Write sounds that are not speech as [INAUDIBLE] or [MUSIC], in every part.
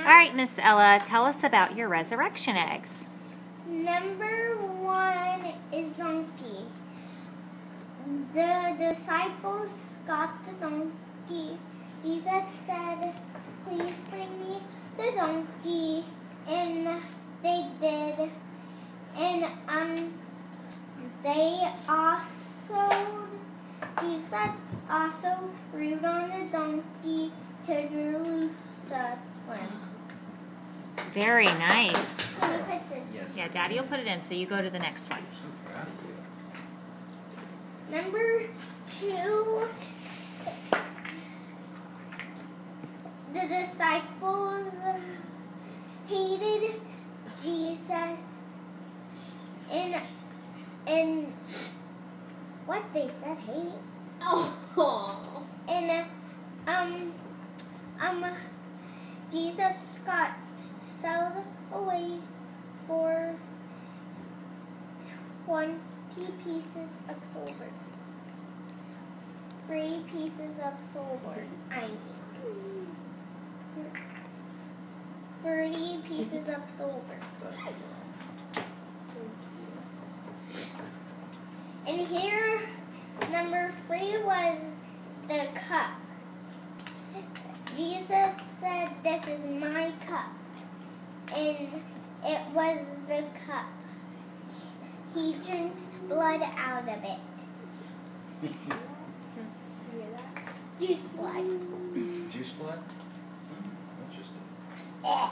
All right, Miss Ella, tell us about your resurrection eggs. Number one is donkey. The disciples got the donkey. Jesus said, Please bring me the donkey. And they did. And um they also Jesus also rode on the donkey to Jerusalem. Very nice. Can you put this? Yes. Yeah, Daddy will put it in, so you go to the next one. Number two, the disciples hated Jesus and and what they said hate Oh. and um um Jesus got sold away for twenty pieces of silver. Three pieces of silver. I mean, thirty pieces of silver. And here, number three was the cup. Jesus said, This is my cup. And it was the cup. He drank blood out of it. Juice blood. Juice blood? Hmm, Interesting. Eh.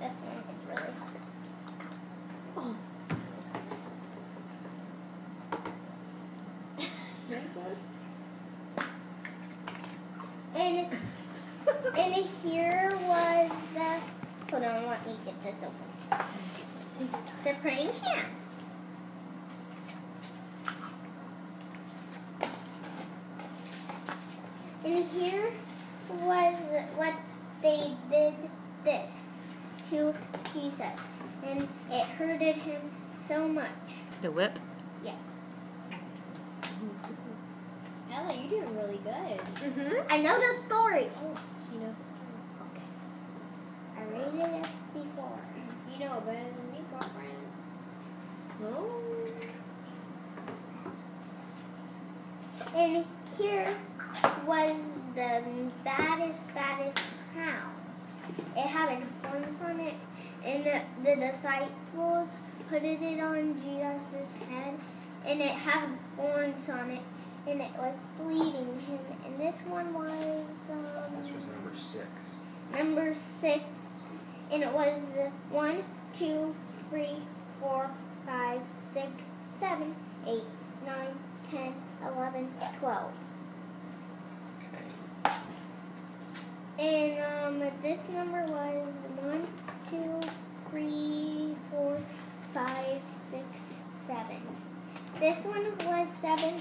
This one is really hard. Oh. [LAUGHS] And and here was the hold on, let me get this open. The praying hands. And here was what they did this to Jesus. And it hurted him so much. The whip. Yeah. Ella, you're doing really good. Mm-hmm. I know the story. Oh, she knows. the story. Okay. I read it before. You know it better than me, girlfriend. No. And here was the baddest, baddest crown. It had thorns on it, and the, disciples put it on Jesus' head, and it had thorns on it, and it was bleeding him. And this one was This um, was number six. number six, and it was one, two, three, four, five, six, seven, eight, nine, ten, eleven, twelve. Okay. And um, this number was one, two, three, four, five, six, seven. This one was seven,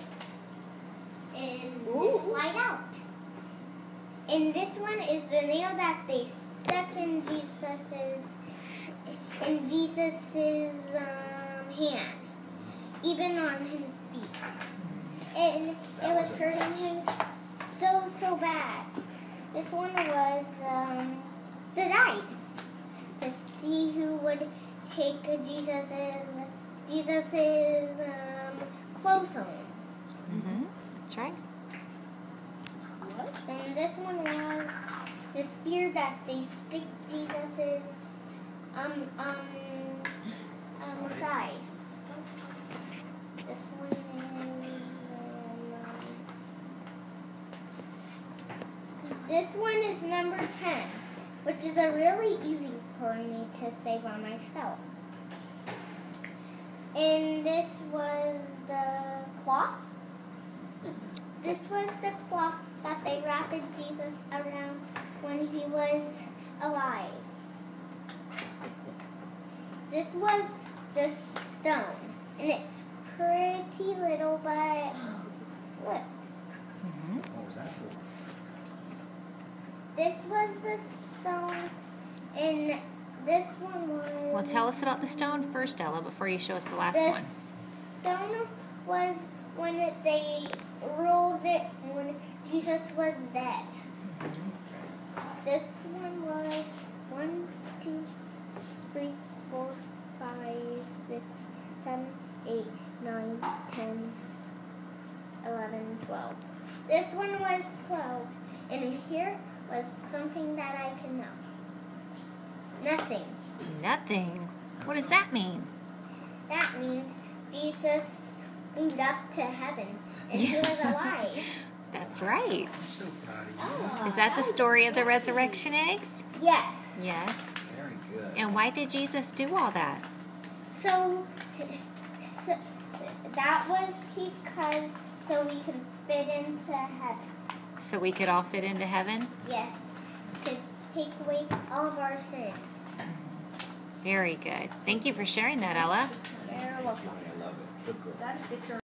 and Ooh. this slide out. And this one is the nail that they stuck in Jesus's in Jesus's um, hand, even on his feet. And it was hurting him so so bad. This one was um, the dice to see who would take Jesus's Jesus's um, clothes home. Mm-hmm. That's right. And this one was the spear that they stick Jesus's um um um Side. side. This one this one is number ten, which is a really easy for me to say by myself. And this was the cloth. This was the cloth that they wrapped Jesus around when he was alive. This was the stone, and it's pretty little, but look, Mm-hmm. What was that for? This was the stone, and this one was. Well, tell us about the stone first, Ella, before you show us the last the one. The stone was when they rolled it when Jesus was dead. This one was one, two, three, four, five, six, seven, eight, nine, ten, eleven, twelve. This one was 12. And here was something that I can know. Nothing. Nothing. What does that mean? That means Jesus flew up to heaven and he was alive. [LAUGHS] That's right. I'm so proud of you. Oh. Is that the story of the resurrection eggs? Yes. Yes. Very good. And why did Jesus do all that? So, so that was because so we could fit into heaven. So we could all fit into heaven? Yes. To take away all of our sins. Very good. Thank you for sharing that, Ella. You're welcome. I love it. Good girl.